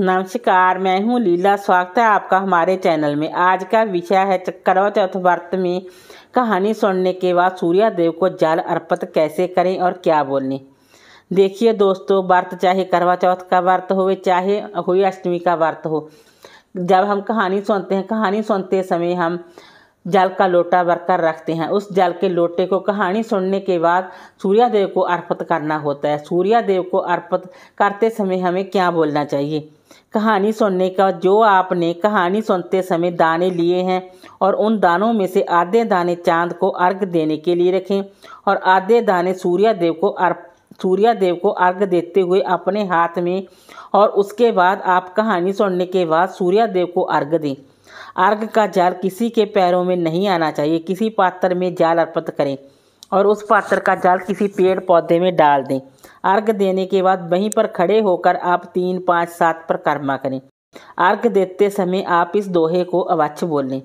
नमस्कार मैं हूँ लीला। स्वागत है आपका हमारे चैनल में। आज का विषय है करवा चौथ व्रत में कहानी सुनने के बाद सूर्यादेव को जल अर्पित कैसे करें और क्या बोलने। देखिए दोस्तों, व्रत चाहे करवा चौथ का व्रत हो चाहे हुई अष्टमी का व्रत हो। जब हम कहानी सुनते हैं, कहानी सुनते समय हम जल का लोटा भरकर रखते हैं। उस जल के लोटे को कहानी सुनने के बाद सूर्यादेव को अर्पित करना होता है। सूर्यादेव को अर्पित करते समय हमें क्या बोलना चाहिए? कहानी सुनने का जो आपने कहानी सुनते समय दाने लिए हैं और उन दानों में से आधे दाने चाँद को अर्घ देने के लिए रखें और आधे दाने सूर्यादेव को अर्प, सूर्यादेव को अर्घ देते हुए अपने हाथ में और उसके बाद आप कहानी सुनने के बाद सूर्यादेव को अर्घ दें। अर्घ का जाल किसी के पैरों में नहीं आना चाहिए। किसी पात्र में जाल अर्पित करें और उस पात्र का जाल किसी पेड़ पौधे में डाल दें। अर्घ देने के बाद वहीं पर खड़े होकर आप तीन, पाँच, सात पर कर्मा करें। अर्घ देते समय आप इस दोहे को अवच्छ बोलें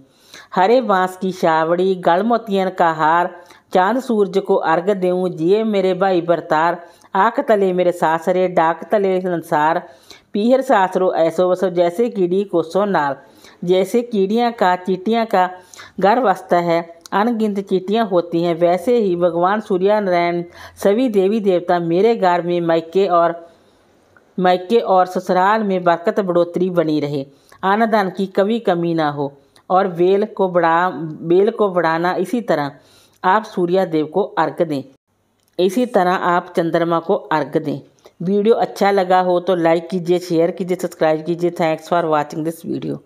हरे बाँस की शावड़ी, गलमोतियन का हार चाँद सूरज को अर्घ देऊँ जिए मेरे भाई बरतार। आख तले मेरे सासरे डाक तले संसार। पीहर सासरो ऐसो वसो, जैसे कीड़ी को सोनार जैसे कीड़ियाँ का, चीटियाँ का घर वसता है, अनगिनत चीटियाँ होती हैं। वैसे ही भगवान सूर्यनारायण सभी देवी देवता मेरे घर में मैके और मैके और ससुराल में बरकत बढ़ोतरी बनी रहे। आनदान की कभी कमी ना हो, और बेल को बढ़ा बेल को बढ़ाना इसी तरह। आप सूर्यादेव को अर्घ दें। इसी तरह आप चंद्रमा को अर्घ दें। वीडियो अच्छा लगा हो तो लाइक कीजिए, शेयर कीजिए, सब्सक्राइब कीजिए। Thanks for watching this video